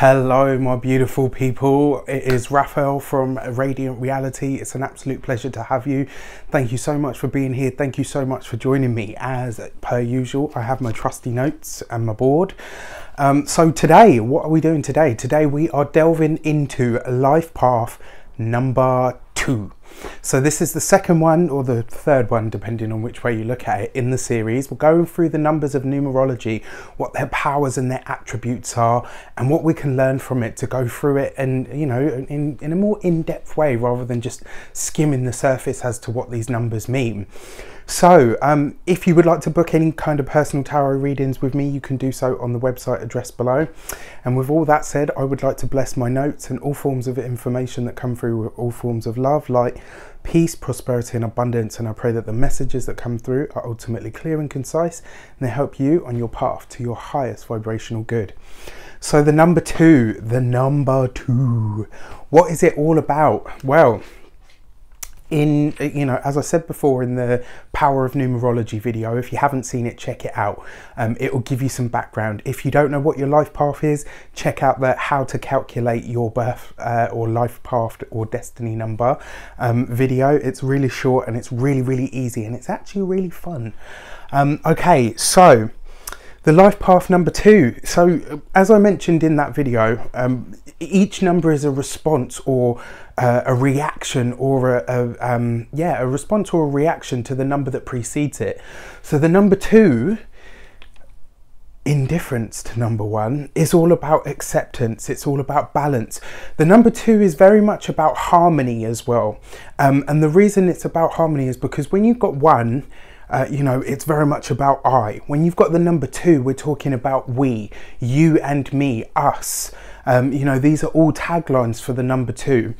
Hello, my beautiful people. It is Raphael from Reydiant Reality. It's an absolute pleasure to have you. Thank you so much for being here. Thank you so much for joining me. As per usual, I have my trusty notes and my board. Um, so, today, what are we doing today? Today, we are delving into life path number two. So this is the second one or the third one, depending on which way you look at it in the series. We're going through the numbers of numerology, what their powers and their attributes are, and what we can learn from it to go through it and, you know, in, in a more in-depth way rather than just skimming the surface as to what these numbers mean. So, um, if you would like to book any kind of personal tarot readings with me, you can do so on the website address below. And with all that said, I would like to bless my notes and all forms of information that come through with all forms of love, light, peace, prosperity, and abundance. And I pray that the messages that come through are ultimately clear and concise and they help you on your path to your highest vibrational good. So, the number two, the number two, what is it all about? Well, in you know as i said before in the power of numerology video if you haven't seen it check it out. Um, it will give you some background. If you don't know what your life path is check out the how to calculate your birth uh, or life path or destiny number um, video. It's really short and it's really really easy and it's actually really fun. Um, okay so the life path number two. So, as I mentioned in that video, um, each number is a response or uh, a reaction or a, a um, yeah a response or a reaction to the number that precedes it. So the number two indifference to number one is all about acceptance it's all about balance the number two is very much about harmony as well um, and the reason it's about harmony is because when you've got one uh, you know, it's very much about I. When you've got the number two, we're talking about we, you and me, us. Um, you know, these are all taglines for the number two.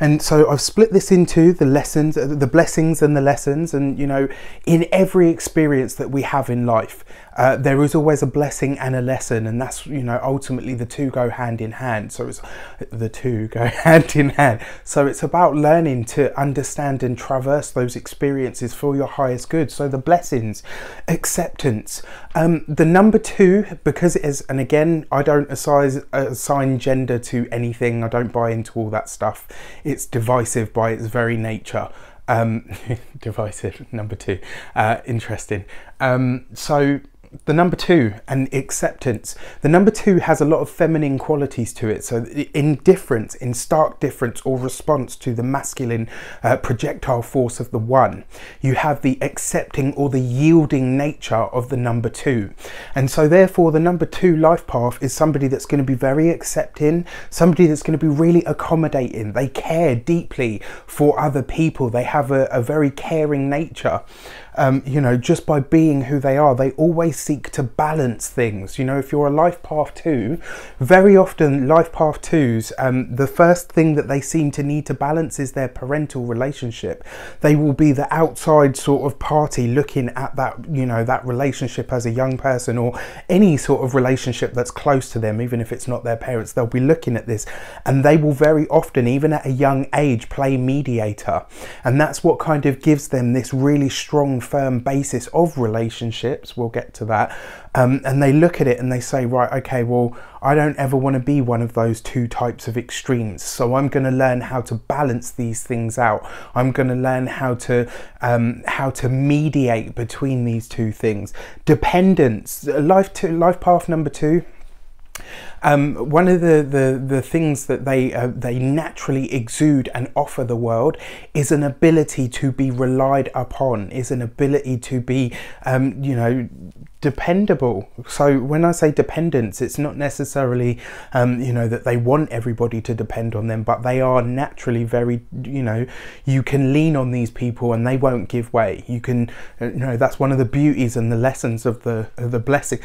And so I've split this into the lessons, uh, the blessings and the lessons. And, you know, in every experience that we have in life, uh, there is always a blessing and a lesson. And that's, you know, ultimately the two go hand in hand. So it's the two go hand in hand. So it's about learning to understand and traverse those experiences for your highest good. So the blessings, acceptance. Um, the number two, because it is, and again, I don't assign, assign gender to anything. I don't buy into all that stuff. It's divisive by its very nature. Um, divisive, number two. Uh, interesting. Um, so the number two and acceptance. The number two has a lot of feminine qualities to it. So in difference, in stark difference or response to the masculine uh, projectile force of the one, you have the accepting or the yielding nature of the number two. And so therefore the number two life path is somebody that's going to be very accepting, somebody that's going to be really accommodating. They care deeply for other people. They have a, a very caring nature um, you know, just by being who they are, they always seek to balance things. You know, if you're a life path two, very often life path twos, um, the first thing that they seem to need to balance is their parental relationship. They will be the outside sort of party looking at that, you know, that relationship as a young person or any sort of relationship that's close to them, even if it's not their parents. They'll be looking at this and they will very often, even at a young age, play mediator. And that's what kind of gives them this really strong firm basis of relationships. We'll get to that. Um, and they look at it and they say, right, okay, well, I don't ever want to be one of those two types of extremes. So I'm going to learn how to balance these things out. I'm going to learn how to um, how to mediate between these two things. Dependence, life to life path number two um, one of the, the, the things that they, uh, they naturally exude and offer the world is an ability to be relied upon, is an ability to be, um, you know, dependable. So when I say dependence, it's not necessarily, um, you know, that they want everybody to depend on them, but they are naturally very, you know, you can lean on these people and they won't give way. You can, uh, you know, that's one of the beauties and the lessons of the of the blessing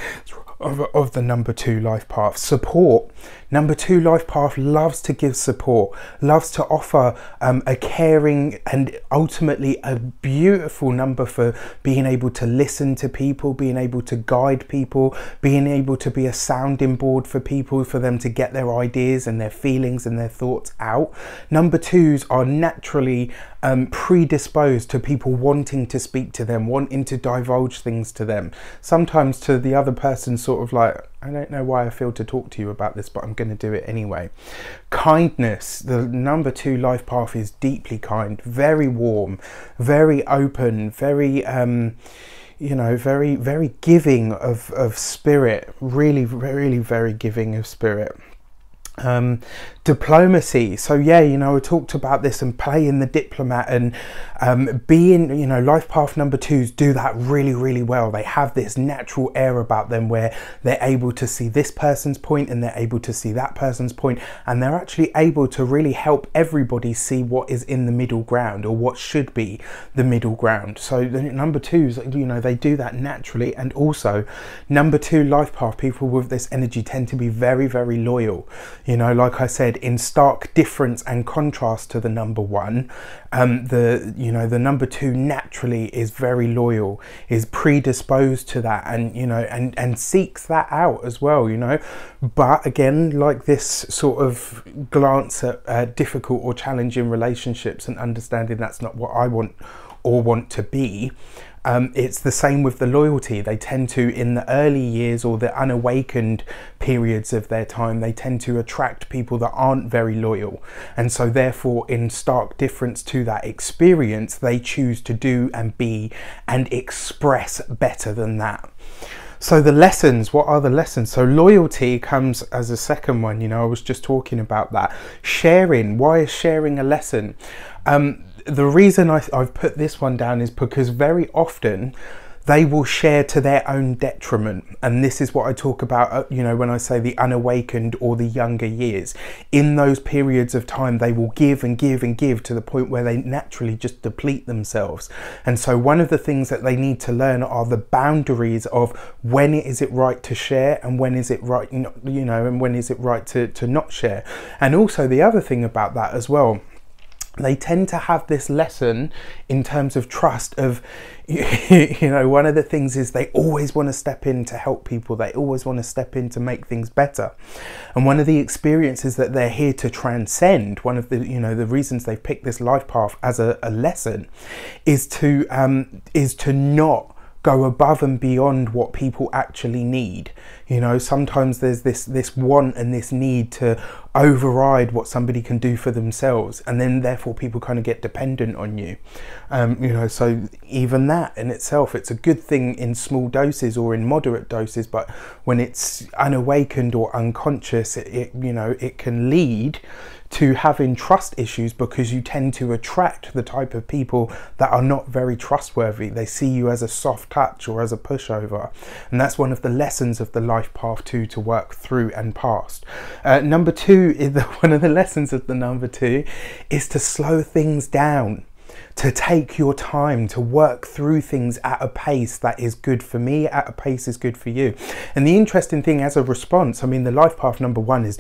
of, of the number two life path. Support. Number two life path loves to give support, loves to offer um, a caring and ultimately a beautiful number for being able to listen to people, being able to guide people, being able to be a sounding board for people, for them to get their ideas and their feelings and their thoughts out. Number twos are naturally um, predisposed to people wanting to speak to them, wanting to divulge things to them, sometimes to the other person's sort of like, I don't know why I feel to talk to you about this, but I'm going to do it anyway. Kindness. The number two life path is deeply kind, very warm, very open, very. Um, you know, very, very giving of, of spirit, really, really, very giving of spirit. Um, diplomacy. So yeah, you know, I talked about this and playing the diplomat and um, being, you know, life path number twos do that really, really well. They have this natural air about them where they're able to see this person's point and they're able to see that person's point, and they're actually able to really help everybody see what is in the middle ground or what should be the middle ground. So the number twos, you know, they do that naturally, and also number two life path people with this energy tend to be very, very loyal. You know, like I said in stark difference and contrast to the number one. Um, the you know the number two naturally is very loyal, is predisposed to that, and you know and and seeks that out as well. You know, but again, like this sort of glance at uh, difficult or challenging relationships and understanding that's not what I want or want to be. Um, it's the same with the loyalty. They tend to, in the early years or the unawakened periods of their time, they tend to attract people that aren't very loyal. And so, therefore, in stark difference to that experience, they choose to do and be and express better than that. So the lessons, what are the lessons? So loyalty comes as a second one. You know, I was just talking about that. Sharing. Why is sharing a lesson? Um, the reason I, I've put this one down is because very often they will share to their own detriment. And this is what I talk about, uh, you know, when I say the unawakened or the younger years. In those periods of time, they will give and give and give to the point where they naturally just deplete themselves. And so, one of the things that they need to learn are the boundaries of when is it right to share and when is it right, you know, and when is it right to, to not share. And also, the other thing about that as well they tend to have this lesson in terms of trust of you know one of the things is they always want to step in to help people they always want to step in to make things better and one of the experiences that they're here to transcend one of the you know the reasons they've picked this life path as a, a lesson is to um, is to not go above and beyond what people actually need. You know, sometimes there's this this want and this need to override what somebody can do for themselves, and then therefore people kind of get dependent on you. Um, you know, so even that in itself, it's a good thing in small doses or in moderate doses, but when it's unawakened or unconscious, it, it you know it can lead to having trust issues because you tend to attract the type of people that are not very trustworthy. They see you as a soft touch or as a pushover. And that's one of the lessons of the life path two to work through and past. Uh, number two is the, one of the lessons of the number two is to slow things down to take your time to work through things at a pace that is good for me, at a pace is good for you. And the interesting thing as a response, I mean, the life path number one is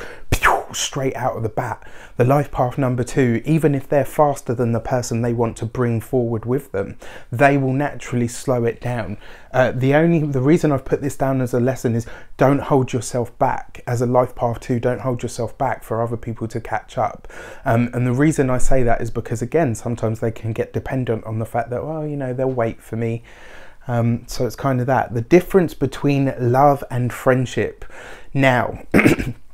straight out of the bat. The life path number two, even if they're faster than the person they want to bring forward with them, they will naturally slow it down. Uh, the only the reason I've put this down as a lesson is don't hold yourself back. As a life path two, don't hold yourself back for other people to catch up. Um, and the reason I say that is because again, sometimes they can get dependent on the fact that well, you know, they'll wait for me. Um, so it's kind of that. The difference between love and friendship. Now.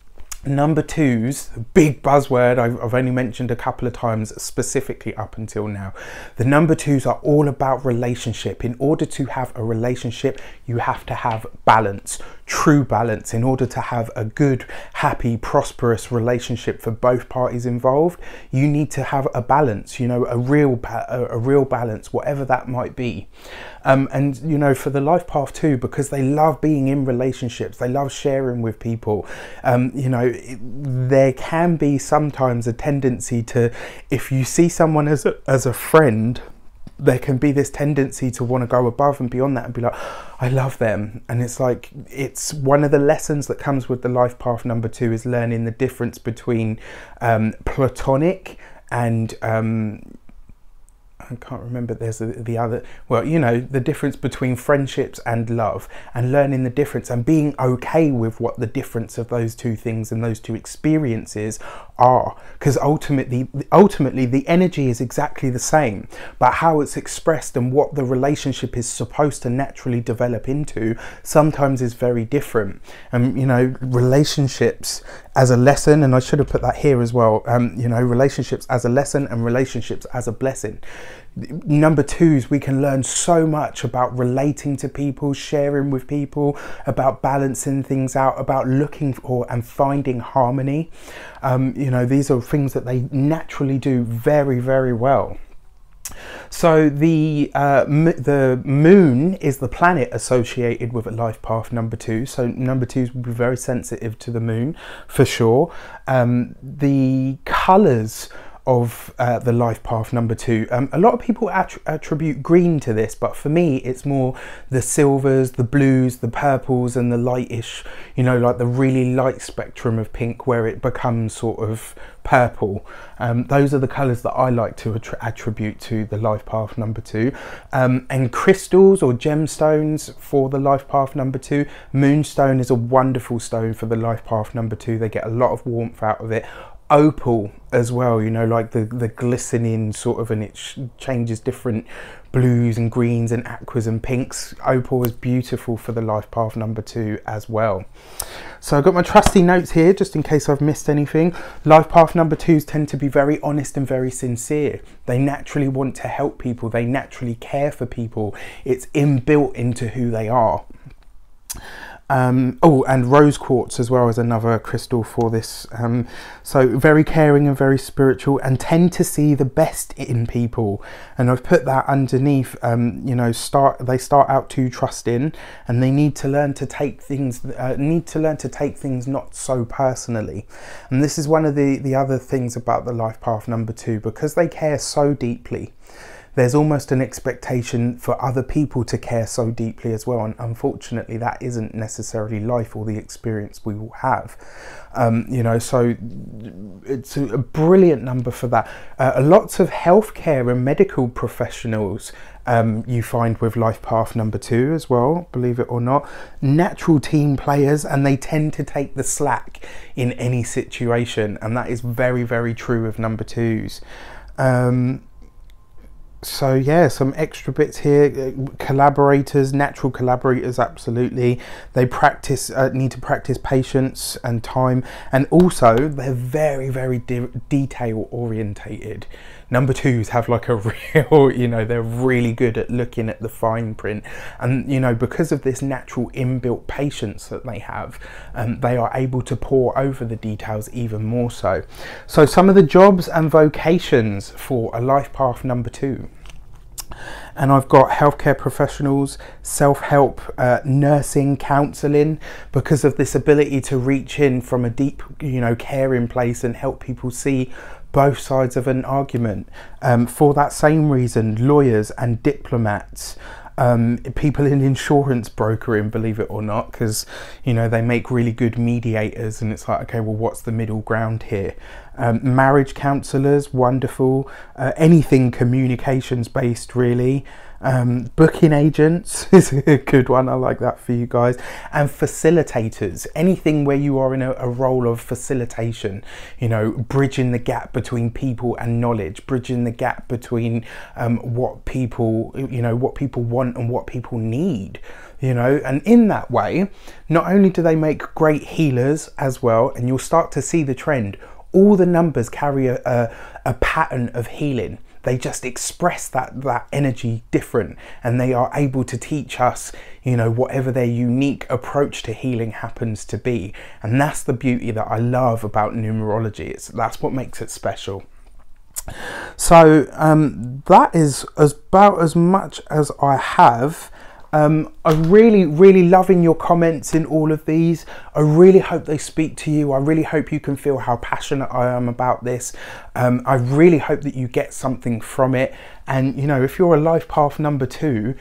Number two's big buzzword I've, I've, only mentioned a couple of times specifically up until now. The number twos are all about relationship. In order to have a relationship, you have to have balance true balance in order to have a good, happy, prosperous relationship for both parties involved. You need to have a balance, you know, a real, a, real balance, whatever that might be. Um, and you know, for the life path two, because they love being in relationships, they love sharing with people. Um, you know, there can be sometimes a tendency to, if you see someone as a, as a friend there can be this tendency to want to go above and beyond that and be like, I love them. And it's like, it's one of the lessons that comes with the life path number two is learning the difference between um, platonic and um, I can't remember. There's the, the other. Well, you know, the difference between friendships and love, and learning the difference and being okay with what the difference of those two things and those two experiences are because ultimately ultimately the energy is exactly the same but how it's expressed and what the relationship is supposed to naturally develop into sometimes is very different and you know relationships as a lesson and I should have put that here as well um, you know relationships as a lesson and relationships as a blessing number twos we can learn so much about relating to people sharing with people about balancing things out about looking for and finding harmony um, you know these are things that they naturally do very very well so the uh, the moon is the planet associated with a life path number two. So number twos will be very sensitive to the moon for sure. Um, the colours of uh, the life path number two. Um, a lot of people attribute green to this, but for me, it's more the silvers, the blues, the purples, and the lightish, you know, like the really light spectrum of pink where it becomes sort of purple. Um, those are the colours that I like to attribute to the life path number two. Um, and crystals or gemstones for the life path number two. Moonstone is a wonderful stone for the life path number two. They get a lot of warmth out of it opal as well you know like the the glistening sort of and it changes different blues and greens and aquas and pinks. Opal is beautiful for the life path number two as well. So i've got my trusty notes here just in case i've missed anything. Life path number twos tend to be very honest and very sincere. They naturally want to help people. They naturally care for people. It's inbuilt into who they are um, oh, and rose quartz as well as another crystal for this. Um, so very caring and very spiritual, and tend to see the best in people. And I've put that underneath. Um, you know, start they start out too trusting, and they need to learn to take things uh, need to learn to take things not so personally. And this is one of the the other things about the life path number two because they care so deeply there's almost an expectation for other people to care so deeply as well. And unfortunately, that isn't necessarily life or the experience we will have. Um, you know, so it's a, brilliant number for that. Uh, lots of healthcare and medical professionals um, you find with Life Path number two as well, believe it or not. Natural team players, and they tend to take the slack in any situation, and that is very, very true of number twos. Um, so yeah some extra bits here. Uh, collaborators natural collaborators absolutely. They practice uh, need to practice patience and time. And also they're very very de detail orientated number twos have like a real you know they're really good at looking at the fine print. And you know because of this natural inbuilt patience that they have um, they are able to pore over the details even more so. So some of the jobs and vocations for a life path number two. And I've got healthcare professionals, self help, uh, nursing, counselling, because of this ability to reach in from a deep, you know, caring place and help people see both sides of an argument. Um, for that same reason, lawyers and diplomats um, people in insurance brokering, believe it or not, because you know they make really good mediators, and it's like, okay, well, what's the middle ground here? Um, marriage counselors, wonderful. Uh, anything communications based, really. Um, booking agents is a good one. I like that for you guys. And facilitators, anything where you are in a, a, role of facilitation, you know, bridging the gap between people and knowledge, bridging the gap between um, what people, you know, what people want and what people need you know and in that way not only do they make great healers as well and you'll start to see the trend all the numbers carry a, a, a pattern of healing they just express that that energy different. And they are able to teach us you know whatever their unique approach to healing happens to be. And that's the beauty that i love about numerology. It's that's what makes it special. So um, that is about as much as i have um, I'm really, really loving your comments in all of these. I really hope they speak to you. I really hope you can feel how passionate I am about this. Um, I really hope that you get something from it. And, you know, if you're a life path number two,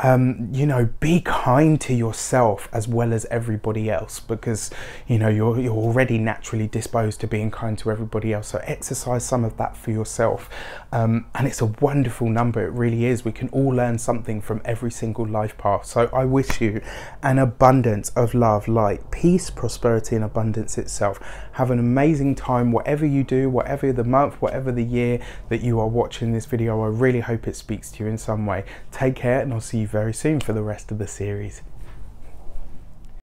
Um, you know, be kind to yourself as well as everybody else because, you know, you're, you're already naturally disposed to being kind to everybody else. So exercise some of that for yourself. Um, and it's a wonderful number. It really is. We can all learn something from every single life path. So I wish you an abundance of love, light, peace, prosperity, and abundance itself. Have an amazing time, whatever you do, whatever the month, whatever the year that you are watching this video. I really hope it speaks to you in some way. Take care, and I'll see very soon for the rest of the series.